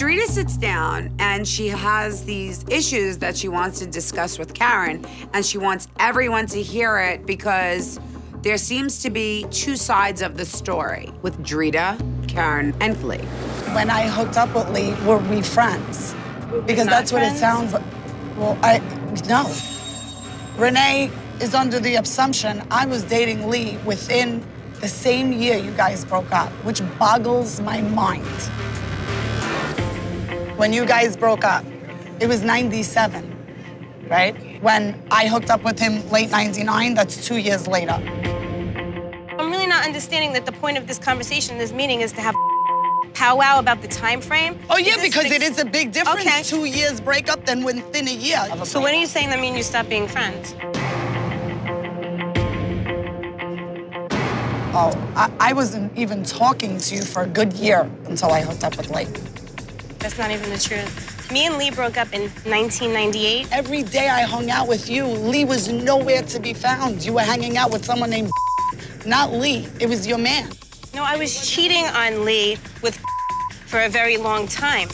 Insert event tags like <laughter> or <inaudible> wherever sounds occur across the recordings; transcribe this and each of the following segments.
Drita sits down and she has these issues that she wants to discuss with Karen, and she wants everyone to hear it because there seems to be two sides of the story with Drita, Karen, and Lee. When I hooked up with Lee, were we friends? Because that's what it sounds like. Well, I, no. Renee is under the assumption I was dating Lee within the same year you guys broke up, which boggles my mind. When you guys broke up, it was 97, right? When I hooked up with him late 99, that's two years later. I'm really not understanding that the point of this conversation, this meeting, is to have <laughs> powwow about the time frame. Oh, yeah, Is because it is a big difference. Okay. Two years breakup than within a year. So when are you saying that mean you stop being friends? Oh, I, I wasn't even talking to you for a good year until I hooked up with Lee. That's not even the truth. Me and Lee broke up in 1998. Every day I hung out with you, Lee was nowhere to be found. You were hanging out with someone named <laughs> not Lee. It was your man. No, I was cheating on Lee with <laughs> for a very long time.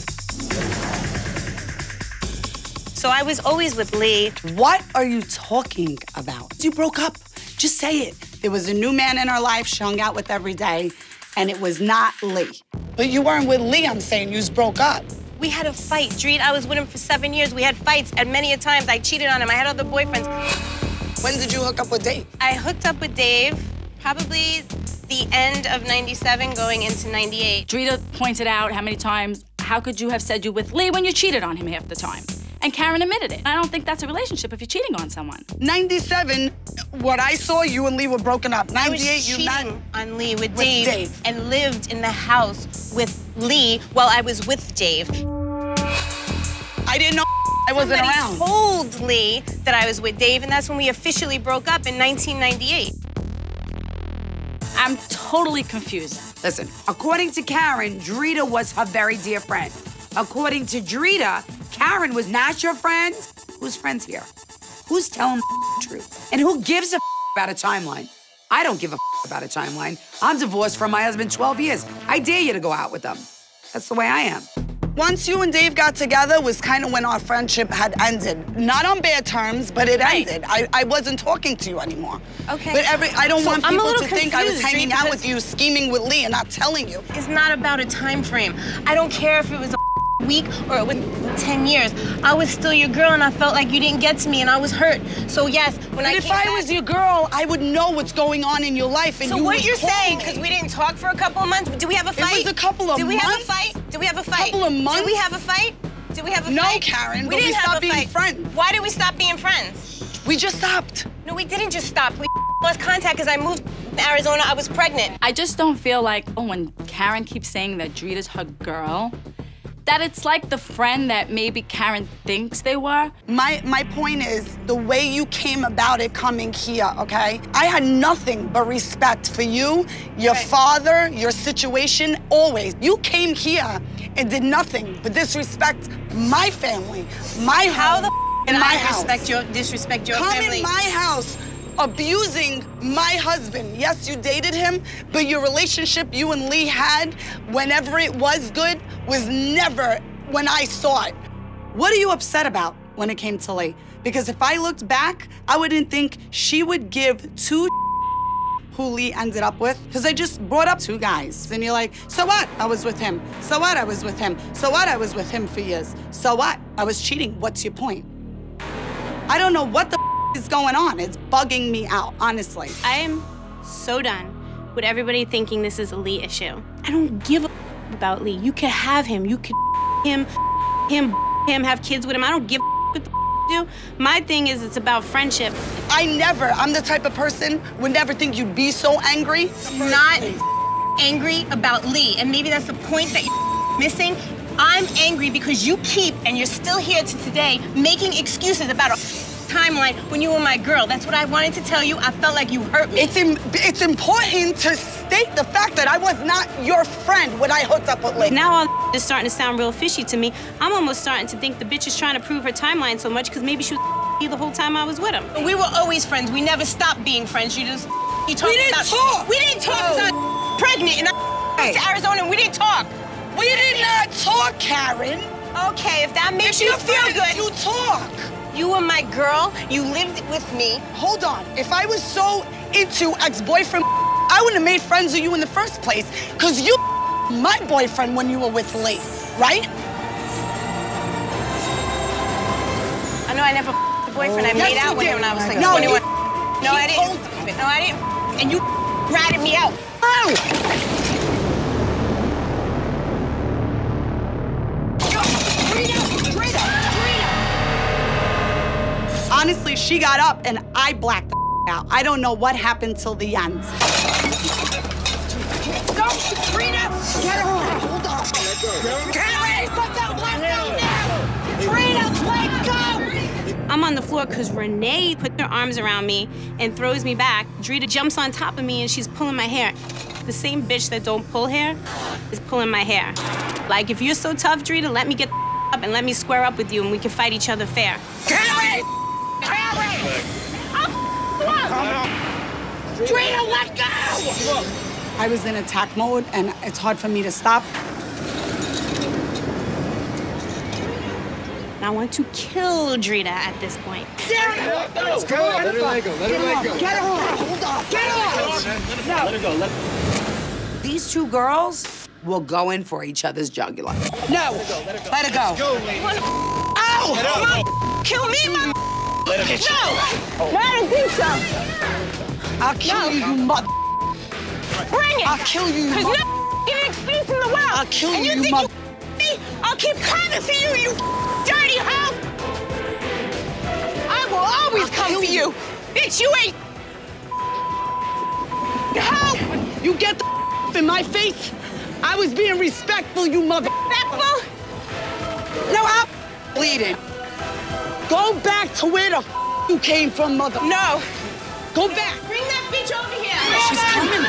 So I was always with Lee. What are you talking about? You broke up. Just say it. There was a new man in our life she hung out with every day, and it was not Lee. But you weren't with Lee, I'm saying. You just broke up. We had a fight, Dreed. I was with him for seven years. We had fights, and many a times I cheated on him. I had other boyfriends. When did you hook up with Dave? I hooked up with Dave probably the end of 97 going into 98. Drita pointed out how many times, how could you have said you with Lee when you cheated on him half the time? And Karen admitted it. I don't think that's a relationship if you're cheating on someone. 97, what I saw, you and Lee were broken up. 98, you cheating not. on Lee with, With Dave, Dave. and lived in the house with Lee while I was with Dave. I didn't know I wasn't Somebody around. told Lee that I was with Dave, and that's when we officially broke up in 1998. I'm totally confused. Listen, according to Karen, Drita was her very dear friend. According to Drita, Karen was not your friend. Who's friends here? Who's telling the <laughs> truth? And who gives a <laughs> about a timeline? I don't give a <laughs> about a timeline. I'm divorced from my husband 12 years. I dare you to go out with them. That's the way I am. Once you and Dave got together was kind of when our friendship had ended. Not on bad terms, but it Right. ended. I, I wasn't talking to you anymore. Okay. But every I don't So want people to think I was hanging out with you, scheming with Lee, and not telling you. It's not about a time frame. I don't care if it was a week or it was 10 years. I was still your girl, and I felt like you didn't get to me, and I was hurt. So yes, when But I if came I back- was your girl, I would know what's going on in your life, and So you what you're saying, because we didn't talk for a couple of months, do we have a fight? It was fight? a couple of Did we have a fight? Did we have a fight? Couple of months. Did we have a fight? Did we have a No, fight? Karen, we but didn't have stopped a being fight. friends. Why did we stop being friends? we just stopped. No, we didn't just stop. We <laughs> lost contact because I moved to Arizona. I was pregnant. I just don't feel like, oh, when Karen keeps saying that Drita's her girl, that it's like the friend that maybe Karen thinks they were. My my point is the way you came about it coming here, okay? I had nothing but respect for you, your Right. father, your situation, always. You came here and did nothing but disrespect my family, my How home, the in f- my I house. respect your disrespect your Come family? in my house abusing my husband. Yes, you dated him, but your relationship you and Lee had, whenever it was good, was never when I saw it. What are you upset about when it came to Lee? Because if I looked back, I wouldn't think she would give two <laughs> who Lee ended up with. Because I just brought up two guys. And you're like, so what? I was with him. So what? I was with him. So what? I was with him for years. So what? I was cheating. What's your point? I don't know what the is going on. It's bugging me out, honestly. I am so done with everybody thinking this is a Lee issue. I don't give a about Lee. You can have him. You can him, him, him, have kids with him. I don't give a what the do. My thing is it's about friendship. I never, I'm the type of person would never think you'd be so angry. Not angry about Lee, and maybe that's the point that you're missing. I'm angry because you keep, and you're still here to today, making excuses about a timeline when you were my girl. That's what I wanted to tell you. I felt like you hurt me. It's, Im- it's important to state the fact that I was not your friend when I hooked up with Lee. Now all <laughs> is starting to sound real fishy to me. I'm almost starting to think the bitch is trying to prove her timeline so much because maybe she was me <laughs> the whole time I was with him. We were always friends. We never stopped being friends. You just you talked We didn't about, talk. We didn't talk. 'cause I was pregnant and I <laughs> Hey. moved to Arizona and we didn't talk. We did not talk, Karen. Okay, if that makes If you you're feel good. you talk. You were my girl. You lived with me. Hold on. If I was so into ex-boyfriend, I wouldn't have made friends with you in the first place. Cause you <laughs> my boyfriend when you were with Lee, right? I know I never <laughs> the boyfriend. I Yes, made out with did. him when I was like No, 21. you- no, I didn't. No, I didn't. And you <laughs> ratted me out. Oh! She got up and I blacked the out. I don't know what happened till the end. Go, Trina! Get her! Hold on. Karen, put that weapon down! Trina, let go! I'm on the floor because Renee put her arms around me and throws me back. Drita jumps on top of me and she's pulling my hair. The same bitch that don't pull hair is pulling my hair. Like, if you're so tough, Drita, let me get the up and let me square up with you and we can fight each other fair. Karen! Karen! Trina, let go! I was in attack mode and it's hard for me to stop. I want to kill Drita at this point. Let's go. Let her let go. Let her let go. Get her off! Hold on! Get her off! Let her go. Let These two girls will go in for each other's jugular. No! Let her go. go, lady. Ow! Kill me, my Let her get you. No, I don't think so. I'll kill you, you mother. Bring it. I'll kill you, you There's mother. no excuse in the world. I'll kill and you, you. you think mother- you me? I'll keep coming for you, you dirty hoe. I will always come kill for you. you. Bitch, you ain't. Hoe. You get the in my face? I was being respectful, you mother. Respectful. No, I'm bleeding. Go back to where the you came from, mother. No. Go back. Bring that bitch over here. She's coming,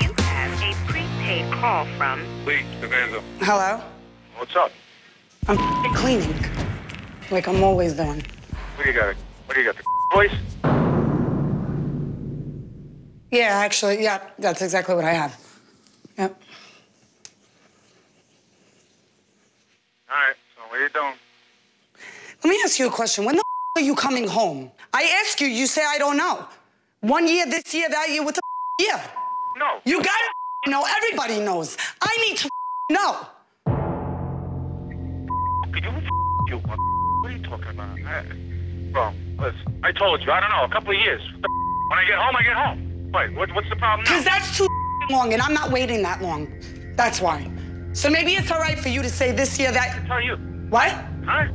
You have a prepaid call from Lee, D'Avanzo. Hello? What's up? I'm f***ing cleaning. Like I'm always doing. What do you got? What do you got? The voice? Yeah, actually, yeah, that's exactly what I have. Yep. All right. So what are you doing? Let me ask you a question. When the f- are you coming home? I ask you, you say I don't know. One year, this year, that year, what the f- year? No. You gotta f- know. Everybody knows. I need to f- know. You? You. What are you talking about? I, bro, listen. I told you. I don't know. A couple of years. When I get home, I get home. Wait. What, what's the problem? Because that's too <laughs> long, and I'm not waiting that long. That's why. So maybe it's all right for you to say this year, that. Tell you. What? Huh?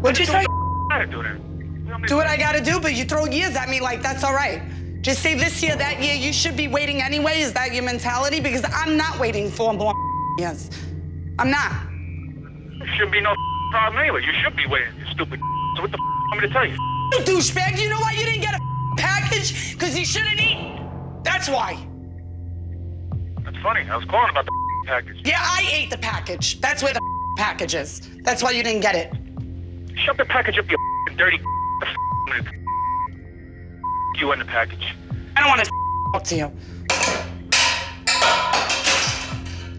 What'd you say? I do that. Do what I gotta do, but you throw years at me like that's all right. Just say this year, that year, you should be waiting anyway. Is that your mentality? Because I'm not waiting for more <laughs> years. I'm not. Shouldn't be no <laughs> problem anyway. You should be waiting, you stupid. So what the want me to tell you? You douchebag, you know why you didn't get a package? Because you shouldn't eat. That's why. That's funny. I was calling about the package. Yeah, I ate the package. That's where the package is. That's why you didn't get it. Shut the package up you dirty. You and the package. I don't want to talk to you.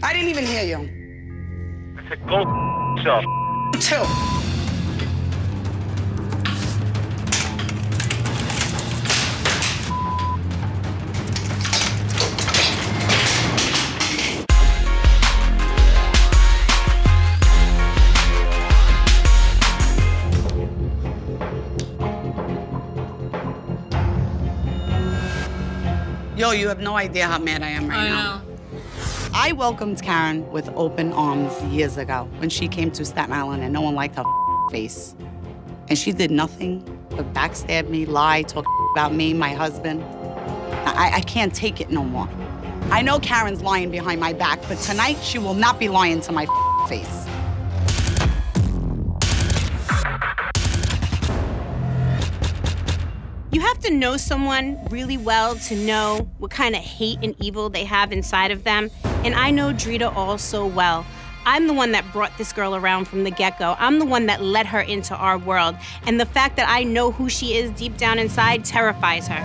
I didn't even hear you. I said go yourself. You too. Yo, you have no idea how mad I am right now. I welcomed Karen with open arms years ago when she came to Staten Island and no one liked her <laughs> face. And she did nothing but backstab me, lie, talk <laughs> about me, my husband. I, I can't take it no more. I know Karen's lying behind my back, but tonight she will not be lying to my <laughs> face. Know someone really well to know what kind of hate and evil they have inside of them. And I know Drita all so well. I'm the one that brought this girl around from the get go. I'm the one that led her into our world. And the fact that I know who she is deep down inside terrifies her.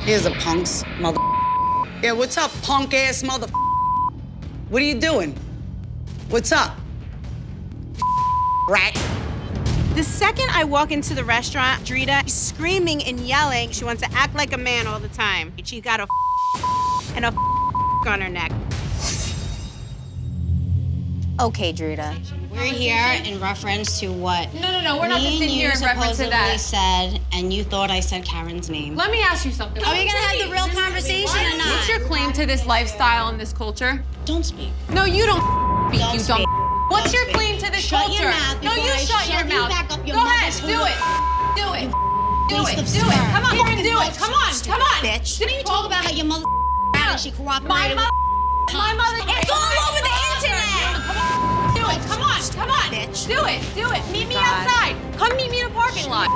Here's a punk's mother. Yeah, what's up, punk ass mother? What are you doing? What's up? Rat. The second I walk into the restaurant, Drita is screaming and yelling. She wants to act like a man all the time. She's got a <laughs> and a <laughs> on her neck. Okay, Drita. We're here in reference to what No, no, no, we're not me just sitting and you here in reference to supposedly that. said, and you thought I said Karen's name. Let me ask you something. Are we gonna have the real conversation or not? What's your claim to this lifestyle and this culture? Don't speak. No, you don't speak, Don't you dumb. What's your claim to this Shut culture? your mouth no, you shut your you mouth. back up your Go ahead, do it. Do it. Do it. Do it. Come on, Fucking do it. Come on, come on. Bitch. Didn't you talk about how your mother <laughs> and she My mother. My mother. It's all over the internet. Do it. Come on. Come on. Bitch. Do it. Do it. Meet me outside. Come meet me in a parking lot.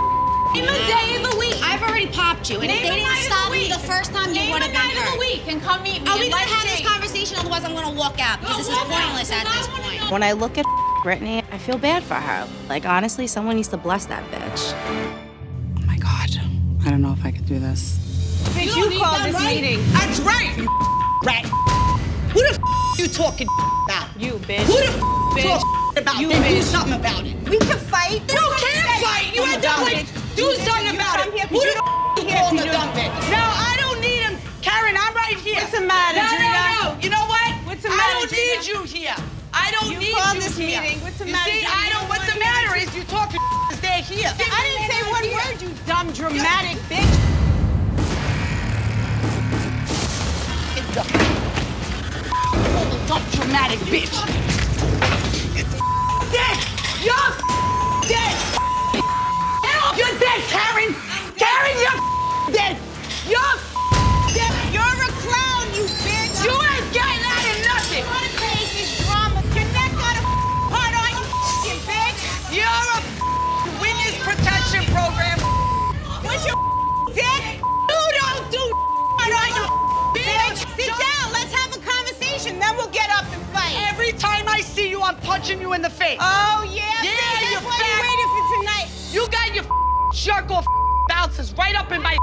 Name a day of the week. I've already popped you, and Name if they didn't stop the me the first time, you Name would a have been night of the hurt. week and come meet me. Are we gonna have this conversation? Otherwise, I'm gonna walk out because this is pointless When I look at Brittany, I feel bad for her. Like, honestly, someone needs to bless that bitch. Oh my God. I don't know if I could do this. Bitch, you called this meeting. That's right, you rat. Who the you talking about? You, bitch. Who the Bitch. talking about? You then do something about it. We can fight. You can't fight. You had to like, do something about it. Who the you calling the dumb bitch? No, I don't need him. Karen, I'm right here. What's the matter, no, Drita? No, no, You know what? What's the matter, I don't need you here. I don't You need you this here. meeting. What's the you matter, See? I don't. What's the matter is you talking is they're here. I didn't say one word, you dumb dramatic bitch. Dumb dramatic bitch. Dead. You're face. Oh yeah, Yeah, bitch. you That's why fat- you waited for tonight. You got your jerk off bounces right up in my.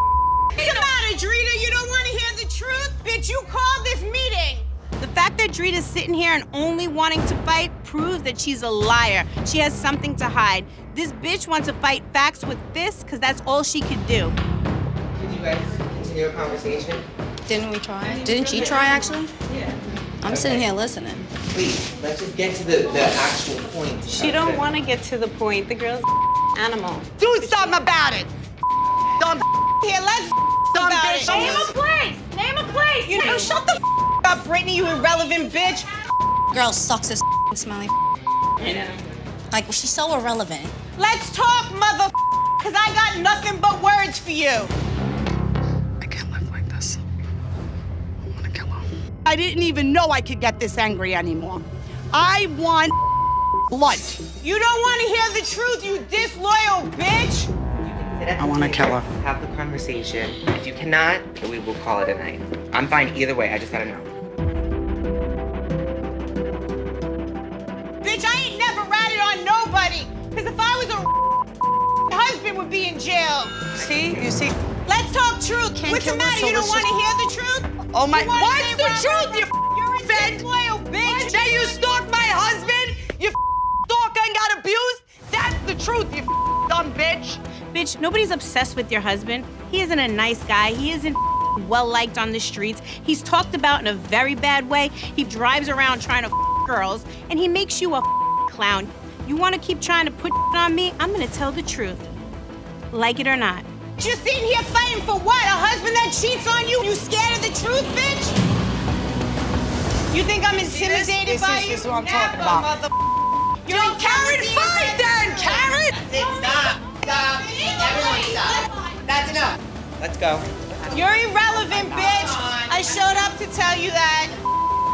What's the matter, Drita? You don't want to hear the truth? Bitch, you called this meeting. The fact that Drita's sitting here and only wanting to fight proves that she's a liar. She has something to hide. This bitch wants to fight facts with fists because that's all she could do. Did you guys continue a conversation? Didn't we try? Didn't she try, actually? Yeah. I'm sitting here listening. Please, let's just get to the, the actual point. She don't want to get to the point. The girl's animal. Do something about it. Dumb. <laughs> Here, let's <laughs> Dumb about bitch. it. Name a place. Name a place. You know, shut the <laughs> up, Brittany. You irrelevant bitch. Girl sucks as smelly. I know. Like she's so irrelevant. Let's talk, mother. Cause I got nothing but words for you. I didn't even know I could get this angry anymore. I want blood. You don't want to hear the truth, you disloyal bitch. I wanna kill her. Have the conversation. If you cannot, we will call it a night. I'm fine either way. I just gotta know. Bitch, I ain't never ratted on nobody. Cause if I was a <laughs> husband would be in jail. See, you see. Let's talk truth. Can't What's the matter? You don't want to hear the truth? Oh my. You What's the rah, truth? You rah? You're a fed. disloyal bitch. That you stalked my husband. You stalked and got abused. That's the truth. You dumb bitch. Bitch, nobody's obsessed with your husband. He isn't a nice guy. He isn't well liked on the streets. He's talked about in a very bad way. He drives around trying to girls, and he makes you a clown. You want to keep trying to put on me? I'm gonna tell the truth, like it or not. You're sitting here fighting for what? A husband that cheats on you? You scared of the truth, bitch? You think I'm intimidated This by is- you? this is what I'm Never, talking about. mother- Yo, Karen, fight then, Karen. Stop! Stop! Everyone stop! That's enough. Let's go. You're irrelevant, bitch. I showed up to tell you that.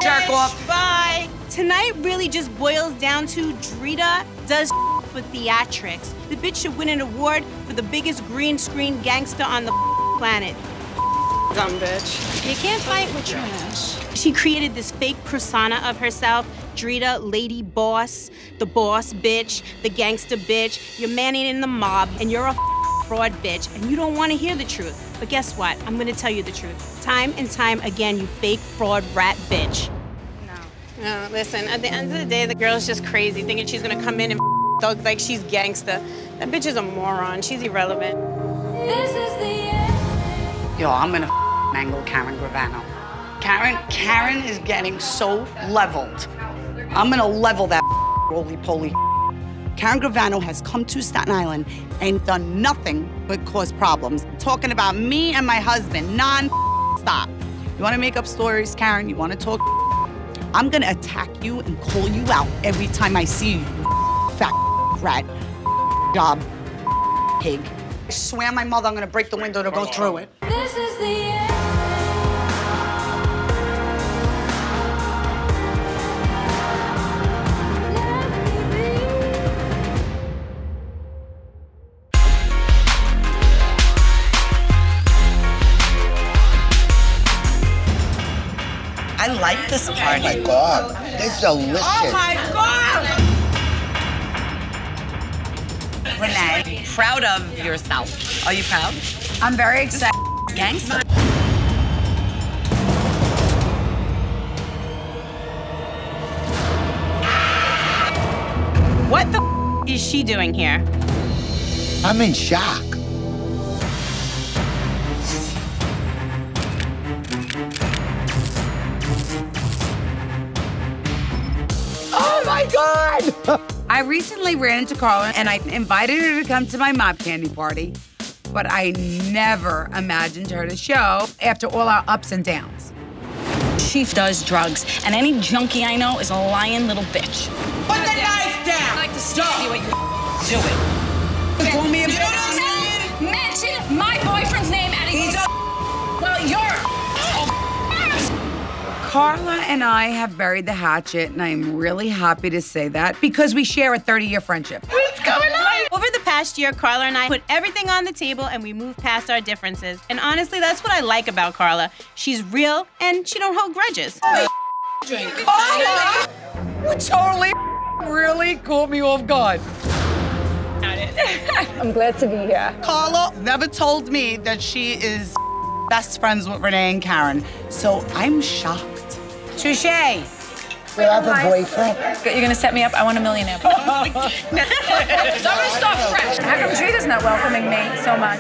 Jerk Bitch, off. Bye. Tonight really just boils down to Drita does for theatrics. The bitch should win an award for the biggest green screen gangster on the <laughs> planet. Dumb bitch. You can't fight with trash. She created this fake persona of herself. Drita, lady boss, the boss bitch, the gangster bitch. You're manning in the mob, and you're a <laughs> fraud bitch, and you don't want to hear the truth. But guess what? I'm gonna tell you the truth. Time and time again, you fake fraud rat bitch. No. No, listen, at the end of the day, the girl's just crazy, thinking she's gonna come in and thug like she's gangster. That bitch is a moron. She's irrelevant. This is the end. Yo, I'm gonna mangle Karen Gravano. Karen, Karen is getting so leveled. I'm gonna level that roly-poly. Karen Gravano has come to Staten Island and done nothing but cause problems. Talking about me and my husband non-stop. You wanna make up stories, Karen? You wanna talk? I'm gonna attack you and call you out every time I see you, fat rat, job, pig. I swear my mother I'm gonna break the window to go through it. This is the end. I like this party. Oh my god, it's delicious. Oh my god! Renee, proud of yourself. Are you proud? I'm very excited. Gangster. What the is she doing here? I'm in shock. I recently ran into Carla and I invited her to come to my mob candy party, but I never imagined her to show after all our ups and downs. She does drugs, and any junkie I know is a lying little bitch. Put the knife down. I like to stab you at your <laughs> Do it. Call me a You don't mention my boyfriend's name at He's a <laughs> Well, you're. Carla and I have buried the hatchet, and I'm really happy to say that because we share a 30 year friendship. What's going on? Over the past year, Carla and I put everything on the table and we moved past our differences. And honestly, that's what I like about Carla. She's real and she don't hold grudges. Drink. Carla! You totally really caught me off guard. <laughs> I'm glad to be here. Carla never told me that she is best friends with Renee and Karen, so I'm shocked. Touche. You have a boyfriend? You're gonna set me up? I want a millionaire. so I'm gonna start fresh. How come Drita's not welcoming me so much?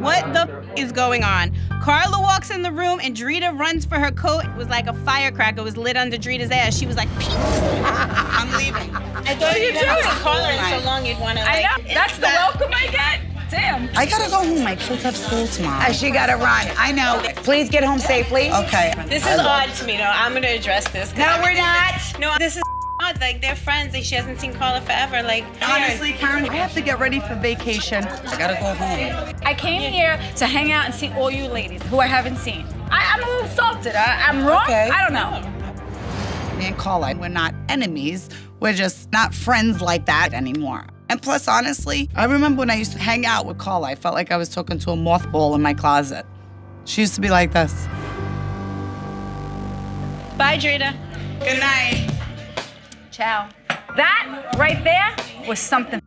What the f- is going on? Carla walks in the room and Drita runs for her coat. It was like a firecracker It was lit under Drita's ass. She was like, peace. I'm leaving. I thought you hadn't seen Carla in so long you'd want to I like. know. That's the welcome I get. Damn. I gotta go home. My kids have school tomorrow. Uh, she gotta run. I know. Please get home safely. Okay. This is odd to me, though. I'm gonna address this. No, we're not. No, this is odd. Like they're friends. Like she hasn't seen Carla forever. Like Honestly, Karen, I have to get ready for vacation. I gotta go home. I came here to hang out and see all you ladies who I haven't seen. I, I'm a little salted. I, I'm wrong. Okay. I don't know. Me and Carla, we're not enemies. We're just not friends like that anymore. And plus, honestly, I remember when I used to hang out with Carla, I felt like I was talking to a mothball in my closet. She used to be like this. bye, Drita. Good night. Ciao. That right there was something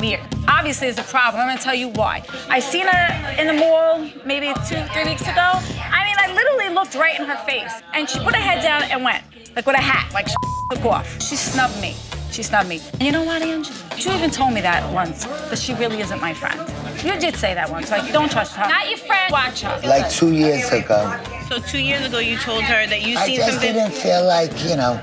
weird. Obviously, there's a problem. I'm gonna tell you why. I seen her in the mall maybe two, three weeks ago. I mean, I literally looked right in her face, and she put her head down and went, like with a hat, like she <laughs> took off. She snubbed me. She snubbed me. And you know what, Angela? You even told me that once, that she really isn't my friend. You did say that once, like, don't trust her. Not your friend. Watch her. Like two years ago. So two years ago, you told her that you I seen just didn't feel like, you know.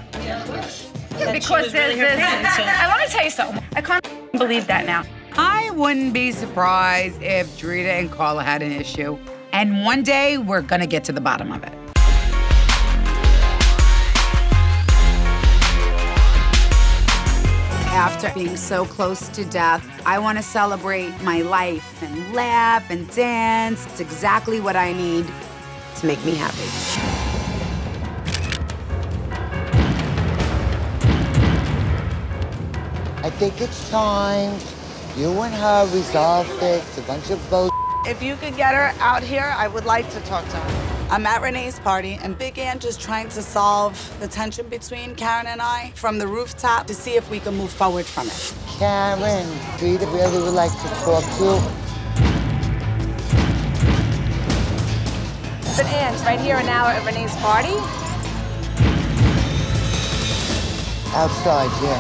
because was really there's, her there's, so- I want to tell you something. I can't believe that now. I wouldn't be surprised if Drita and Carla had an issue. And one day we're gonna get to the bottom of it. After being so close to death, I want to celebrate my life and laugh and dance. It's exactly what I need to make me happy. I think it's time. You and her resolve it. It's a bunch of bull. If you could get her out here, I would like to talk to her. I'm at Renee's party, and Big Ang just trying to solve the tension between Karen and I from the rooftop to see if we can move forward from it. Karen, Rita really would like to talk to you. But Ange, right here and now at Renee's party? Outside, yeah.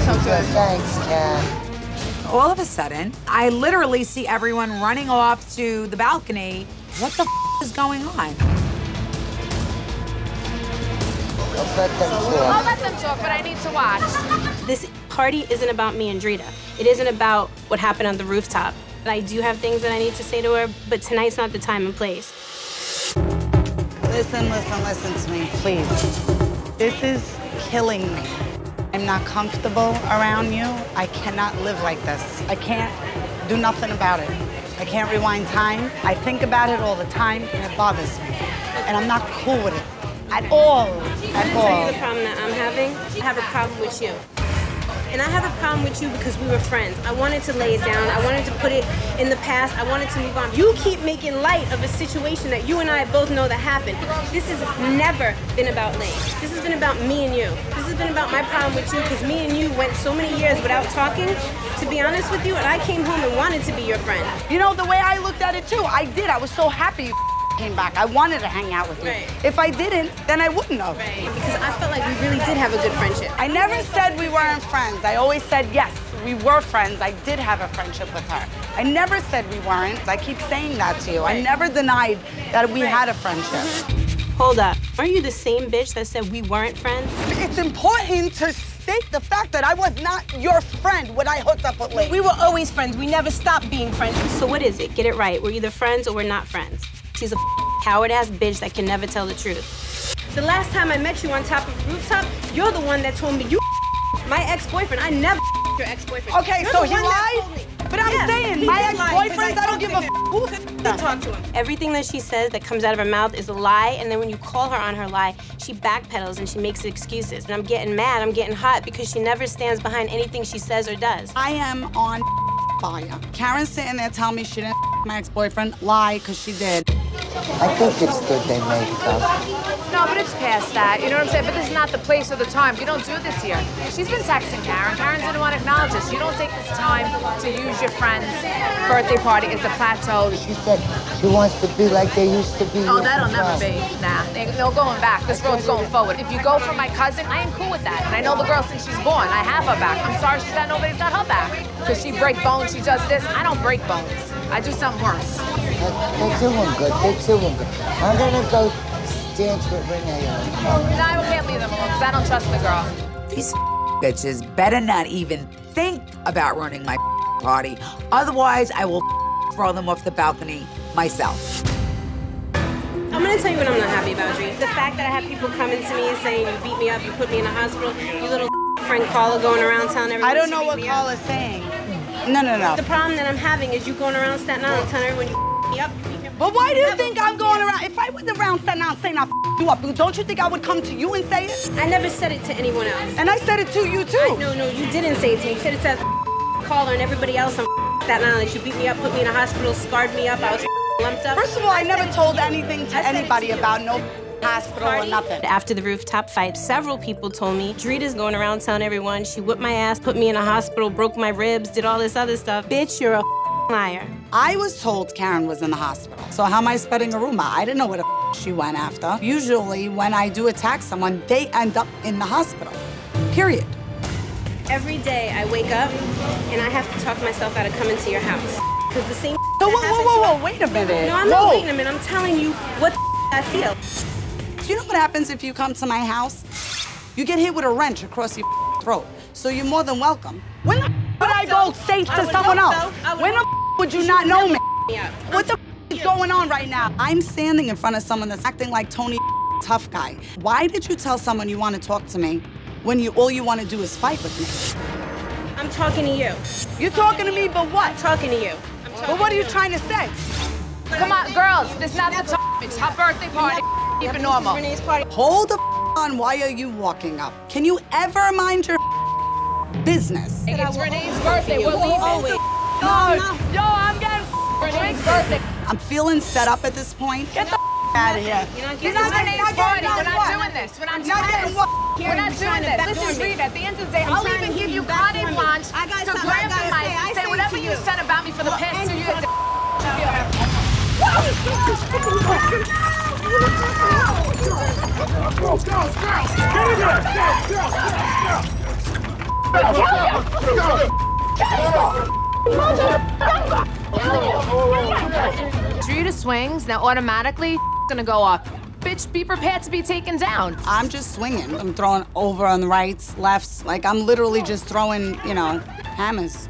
So good. Thanks, Karen. All of a sudden, I literally see everyone running off to the balcony. What the f- is going on? Let's let them I'll talk. let them talk, but I need to watch. <laughs> This party isn't about me and Drita. It isn't about what happened on the rooftop. I do have things that I need to say to her, but tonight's not the time and place. Listen, listen, listen to me, please. This is killing me. I'm not comfortable around you. I cannot live like this. I can't do nothing about it. I can't rewind time. I think about it all the time, and it bothers me. And I'm not cool with it at all. Can At I tell you the problem that I'm having? I have a problem with you. And I have a problem with you because we were friends. I wanted to lay it down. I wanted to put it in the past. I wanted to move on. You keep making light of a situation that you and I both know that happened. This has never been about Lane. This has been about me and you. This has been about my problem with you because me and you went so many years without talking, to be honest with you, and I came home and wanted to be your friend. You know, the way I looked at it too, I did. I was so happy came back. I wanted to hang out with you. Right. If I didn't, then I wouldn't have. Because I felt like we really did have a good friendship. I never said we weren't friends. I always said yes, we were friends. I did have a friendship with her. I never said we weren't. I keep saying that to you. I never denied that we had a friendship. Mm-hmm. Hold up. Aren't you the same bitch that said we weren't friends? It's important to state the fact that I was not your friend when I hooked up with Lee. We were always friends. We never stopped being friends. So what is it? Get it right. We're either friends or we're not friends. She's a coward ass bitch that can never tell the truth. The last time I met you on top of the rooftop, you're the one that told me you my ex-boyfriend. I never <laughs> your ex-boyfriend. Okay, You're so the he one lied? told me. But I'm Yeah, saying, my did lie, because ex-boyfriends, I don't give a talked f- to him. Talk to him. Everything that she says that comes out of her mouth is a lie, and then when you call her on her lie, she backpedals and she makes excuses. And I'm getting mad, I'm getting hot because she never stands behind anything she says or does. I am on fire. Karen's sitting there telling me she didn't my ex-boyfriend. Lie, because she did. I think it's good they make up. No, but it's past that. You know what I'm saying? But this is not the place or the time. You don't do this here. She's been texting Karen. Karen didn't want to acknowledge this. You don't take this time to use your friend's birthday party as a plateau. She said she wants to be like they used to be. Oh, that'll ago. never be. Nah, they, no going back. This road's going forward. If you go for my cousin, I ain't cool with that. And I know the girl since she's born. I have her back. I'm sorry she's got nobody's got her back. Because she break bones, she does this. I don't break bones. I do something worse. They're doing good. They're doing good. I'm gonna go dance with Renee. No, I can't leave them alone because I don't trust the girl. These bitches better not even think about running my party. Otherwise, I will throw them off the balcony myself. I'm gonna tell you what I'm not happy about, Dre. The fact that I have people coming to me and saying you beat me up, you put me in the hospital, you little <laughs> friend Carla going around telling everyone. I don't know what me. Carla's saying. No, no, no. The problem that I'm having is you going around Staten Island telling everyone you <laughs> me up. But why do you think I'm going around? If I was around Staten Island saying I f- <laughs> you up, don't you think I would come to you and say it? I never said it to anyone else. And I said it to you too. No, no, you didn't say it to me. You said it to Carla and everybody else on Staten Island. You beat me up, put me in a hospital, scarred me up. I was up. First of all, I never told anything to anybody about no hospital or nothing. After the rooftop fight, several people told me Drita's going around telling everyone she whipped my ass, put me in a hospital, broke my ribs, did all this other stuff. Bitch, you're a liar. I was told Karen was in the hospital. So how am I spreading a rumor? I didn't know what the she went after. Usually, when I do attack someone, they end up in the hospital. Period. Every day I wake up and I have to talk myself out of coming to your house. Because the same So whoa, whoa, whoa, whoa, wait a minute. No, I'm Whoa. not waiting a minute. I'm telling you what I feel. Do you know what happens if you come to my house? You get hit with a wrench across your throat. So you're more than welcome. When the would I go say I to someone else? so. When the would you not know me? What the is going on right now? I'm standing in front of someone that's acting like Tony tough guy. Why did you tell someone you want to talk to me when you all you want to do is fight with me? I'm talking to you. You're talking to me, but what? I'm talking to you. But what are you trying to say? Come on, girls. This is not the time. It's her birthday party. Keep it normal. Renee's. Hold the on. Why are you walking up? Can you ever mind your business? It's Renee's birthday. We're leaving. No, Yo, I'm getting Brittany. I'm feeling set up at this point. Get the out of here. This is Renee's party. We're not doing this. We're not doing Not this. getting? We're not doing this. This is Rita. At the end of the day, I'll even give you carte blanche I got to something grab the mic and say say whatever you you. said about me for the past two years. Drita swings, now automatically gonna go off. Bitch, be prepared to be taken down. I'm just swinging. I'm throwing over on the rights, lefts. Like I'm literally just throwing, you know, hammers.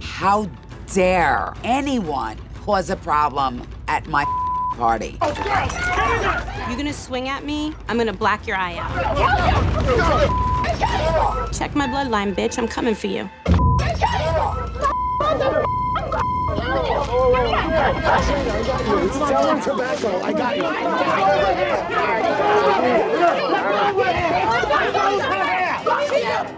How dare anyone cause a problem at my party? You're gonna swing at me, I'm gonna black your eye out. Check my bloodline, bitch. I'm coming for you.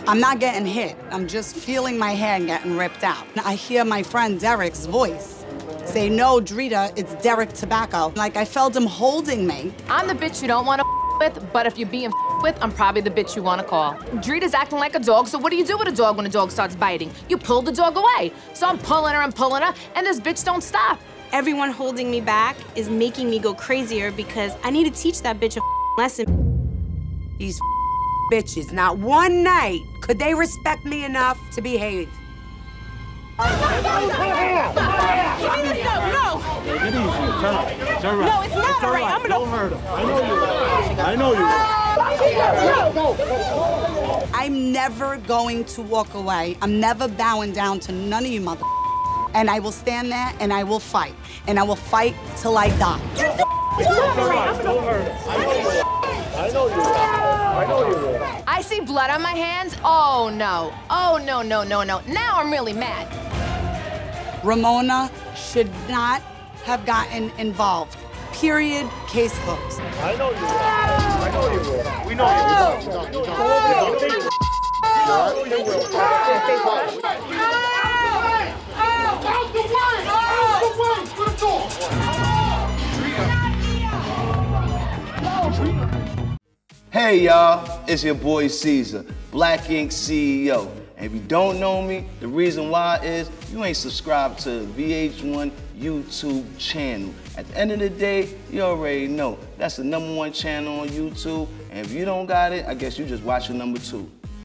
I'm not getting hit. I'm just feeling my hand getting ripped out. I hear my friend Derek's voice say, No, Drita, it's Derek Tobacco. Like I felt him holding me. I'm the bitch you don't want to with, but if you're being with, I'm probably the bitch you want to call. Drita's acting like a dog, so what do you do with a dog when a dog starts biting? You pull the dog away. So I'm pulling her and pulling her, and this bitch don't stop. Everyone holding me back is making me go crazier because I need to teach that bitch a lesson. These bitches, not one night could they respect me enough to behave. No, no. Take it easy. It's all right. It's all right. No, it's not all right. I'm gonna- Don't hurt him. I know you will. I know you will. I'm never going to walk away. I'm never bowing down to none of you mother. And I will stand there and I will fight. And I will fight till I die. It's all right. Don't hurt him. I know you. I know you. I know you. I see blood on my hands. Oh no. Oh no, no, no, no. Now I'm really mad. Ramona should not have gotten involved. Period. Case closed. I know you will. I know you will. We know you will. Oh! You will. You will. I know you will. Hey y'all, it's your boy Caesar, Black Ink CEO. And if you don't know me, the reason why is you ain't subscribed to VH1 YouTube channel. At the end of the day, you already know that's the number one channel on YouTube. And if you don't got it, I guess you just watch watching number two.